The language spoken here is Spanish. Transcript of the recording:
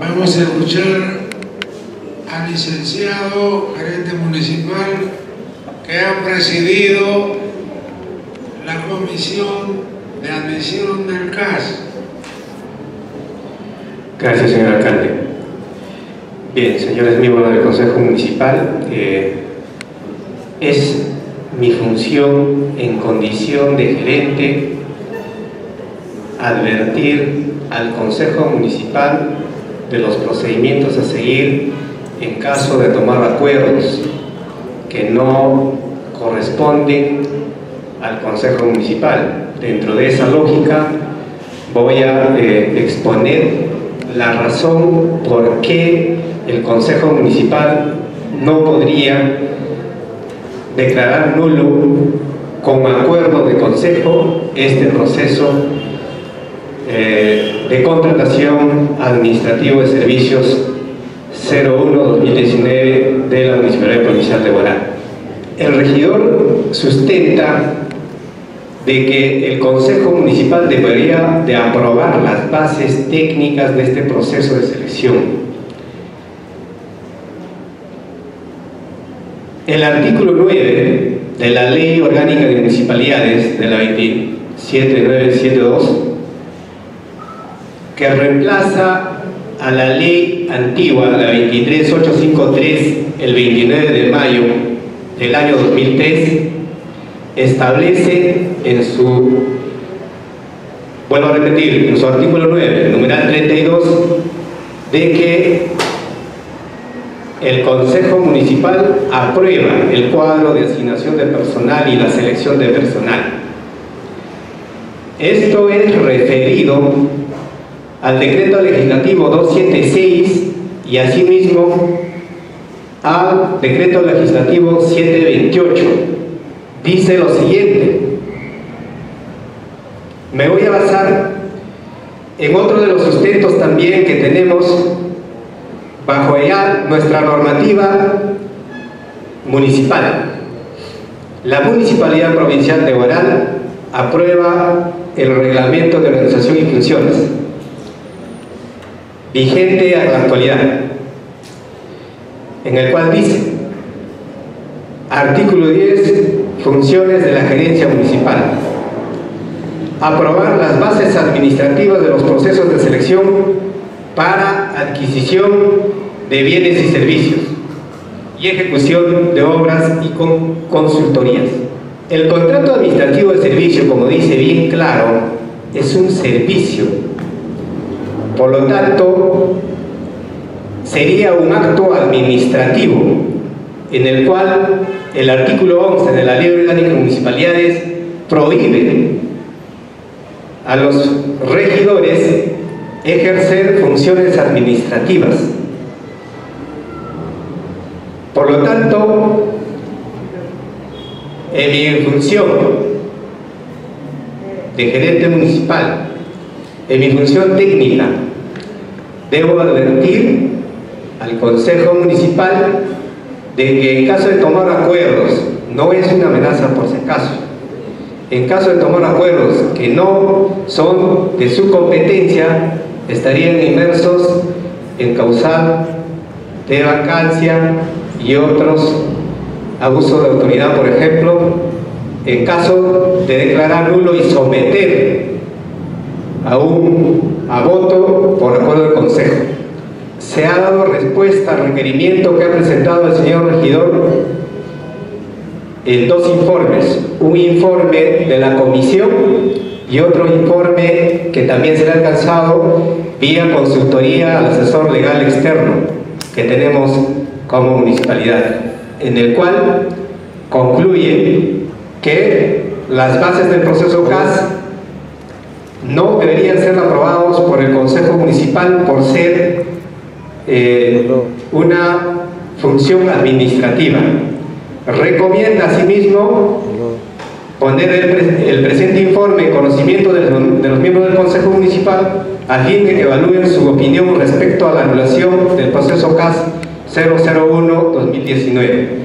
Vamos a escuchar al licenciado gerente municipal que ha presidido la comisión de admisión del CAS. Gracias, señor alcalde. Bien, señores miembros del Consejo Municipal, eh, es mi función en condición de gerente advertir al Consejo Municipal de los procedimientos a seguir en caso de tomar acuerdos que no corresponden al Consejo Municipal. Dentro de esa lógica voy a eh, exponer la razón por qué el Consejo Municipal no podría declarar nulo con acuerdo de consejo este proceso eh, de contratación administrativo de servicios 01-2019 de la Municipalidad Provincial de Guará. El regidor sustenta de que el Consejo Municipal debería de aprobar las bases técnicas de este proceso de selección. El artículo 9 de la Ley Orgánica de Municipalidades de la 27972 que reemplaza a la ley antigua, la 23853, el 29 de mayo del año 2003, establece en su, vuelvo a repetir, en su artículo 9, numeral 32, de que el Consejo Municipal aprueba el cuadro de asignación de personal y la selección de personal. Esto es referido al decreto legislativo 276 y asimismo al decreto legislativo 728. Dice lo siguiente, me voy a basar en otro de los sustentos también que tenemos bajo ya nuestra normativa municipal. La Municipalidad Provincial de Guaral aprueba el reglamento de organización y funciones vigente a la actualidad, en el cual dice, artículo 10, funciones de la gerencia municipal, aprobar las bases administrativas de los procesos de selección para adquisición de bienes y servicios y ejecución de obras y con consultorías. El contrato administrativo de servicio, como dice bien claro, es un servicio por lo tanto, sería un acto administrativo en el cual el artículo 11 de la Ley Orgánica de Municipalidades prohíbe a los regidores ejercer funciones administrativas. Por lo tanto, en mi función de gerente municipal, en mi función técnica, debo advertir al Consejo Municipal de que en caso de tomar acuerdos, no es una amenaza por si acaso, en caso de tomar acuerdos que no son de su competencia, estarían inmersos en causal de vacancia y otros abusos de autoridad, por ejemplo, en caso de declarar nulo y someter a a voto por acuerdo del Consejo. Se ha dado respuesta al requerimiento que ha presentado el señor regidor en dos informes, un informe de la comisión y otro informe que también será alcanzado vía consultoría al asesor legal externo que tenemos como municipalidad, en el cual concluye que las bases del proceso CAS no deberían ser aprobados por el Consejo Municipal por ser eh, una función administrativa. Recomienda asimismo poner el, presente informe en conocimiento de los, de los, miembros del Consejo Municipal a fin de que evalúen su opinión respecto a la anulación del proceso CAS 001-2019.